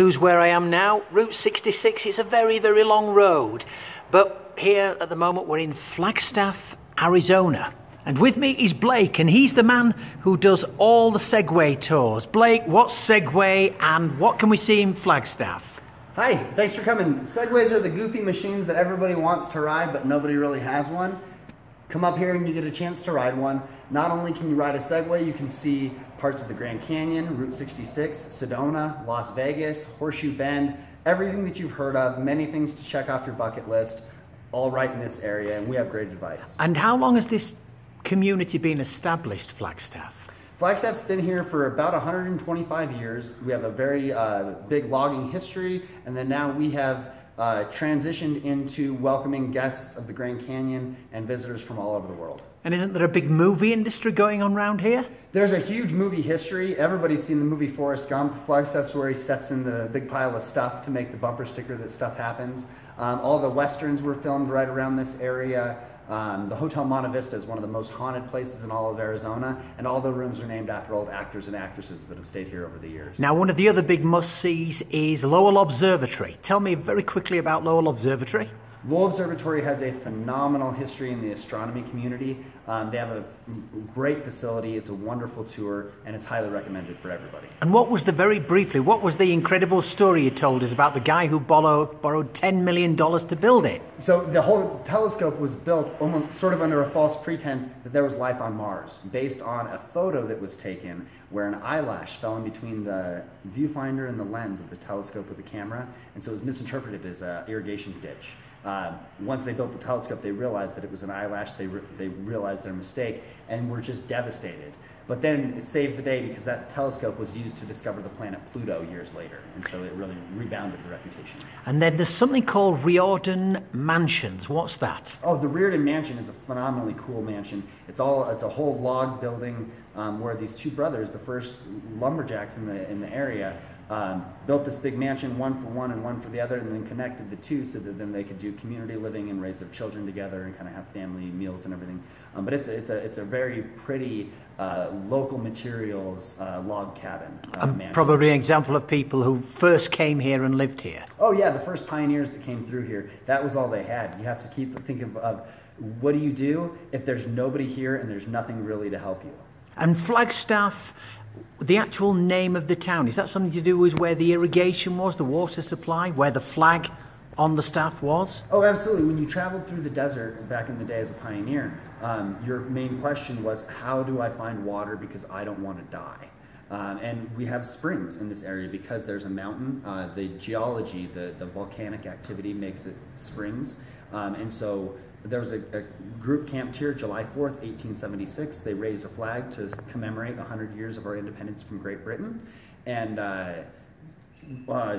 Who's where I am now? Route 66. It's a very, very long road. But here at the moment we're in Flagstaff, Arizona. And with me is Blake, and he's the man who does all the Segway tours. Blake, what's Segway and what can we see in Flagstaff? Hi, thanks for coming. Segways are the goofy machines that everybody wants to ride, but nobody really has one. Come up here and you get a chance to ride one. Not only can you ride a Segway, you can see parts of the Grand Canyon, Route 66, Sedona, Las Vegas, Horseshoe Bend, everything that you've heard of, many things to check off your bucket list, all right in this area, and we have great advice. And how long has this community been established, Flagstaff? Flagstaff's been here for about 125 years. We have a very uh, big logging history, and then now we have uh, transitioned into welcoming guests of the Grand Canyon and visitors from all over the world. And isn't there a big movie industry going on around here? There's a huge movie history. Everybody's seen the movie Forrest Gump. Flagstaff's where he steps in the big pile of stuff to make the bumper sticker that stuff happens. Um, all the westerns were filmed right around this area. Um, the Hotel Monte Vista is one of the most haunted places in all of Arizona, and all the rooms are named after old actors and actresses that have stayed here over the years. Now, one of the other big must-sees is Lowell Observatory. Tell me very quickly about Lowell Observatory. Lowell Observatory has a phenomenal history in the astronomy community. Um, they have a great facility. It's a wonderful tour, and it's highly recommended for everybody. And what was the very briefly? What was the incredible story you told us about the guy who borrowed borrowed ten million dollars to build it? So the whole telescope was built almost sort of under a false pretense that there was life on Mars, based on a photo that was taken where an eyelash fell in between the viewfinder and the lens of the telescope with the camera, and so it was misinterpreted as an irrigation ditch. Uh, once they built the telescope, they realized that it was an eyelash. They, re they realized their mistake and were just devastated. But then it saved the day because that telescope was used to discover the planet Pluto years later. And so it really rebounded the reputation. And then there's something called Riordan Mansions. What's that? Oh, the Riordan Mansion is a phenomenally cool mansion. It's all it's a whole log building um, where these two brothers, the first lumberjacks in the in the area, um, built this big mansion, one for one and one for the other, and then connected the two so that then they could do community living and raise their children together and kind of have family meals and everything. Um, but it's a, it's a it's a very pretty uh, local materials uh, log cabin. Uh, probably an example of people who first came here and lived here. Oh yeah, the first pioneers that came through here. That was all they had. You have to keep think of, of what do you do if there's nobody here and there's nothing really to help you. And Flagstaff the actual name of the town, is that something to do with where the irrigation was, the water supply, where the flag on the staff was? Oh, absolutely. When you traveled through the desert back in the day as a pioneer, um, your main question was, how do I find water because I don't want to die? Um, and we have springs in this area because there's a mountain. Uh, the geology, the, the volcanic activity makes it springs. Um, and so there was a, a, group camped here July 4th, 1876. They raised a flag to commemorate 100 years of our independence from Great Britain. And uh, uh,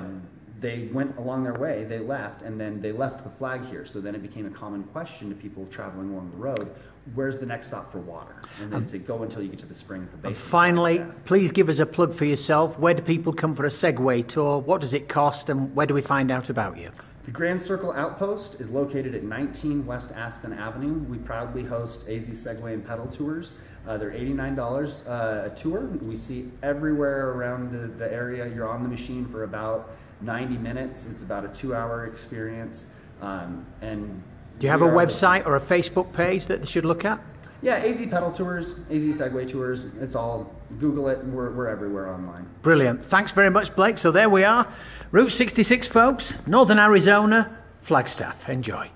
they went along their way, they left, and then they left the flag here. So then it became a common question to people traveling along the road where's the next stop for water? And then um, say, go until you get to the spring at the base. finally, please give us a plug for yourself. Where do people come for a Segway tour? What does it cost? And where do we find out about you? The Grand Circle Outpost is located at 19 West Aspen Avenue. We proudly host AZ Segway and Pedal Tours. Uh, they're $89 uh, a tour. We see everywhere around the, the area. You're on the machine for about 90 minutes. It's about a two hour experience. Um, and Do you have a website or a Facebook page that they should look at? Yeah, AZ Pedal Tours, AZ Segway Tours. It's all, Google it, we're, we're everywhere online. Brilliant. Thanks very much, Blake. So there we are. Route 66, folks, Northern Arizona, Flagstaff. Enjoy.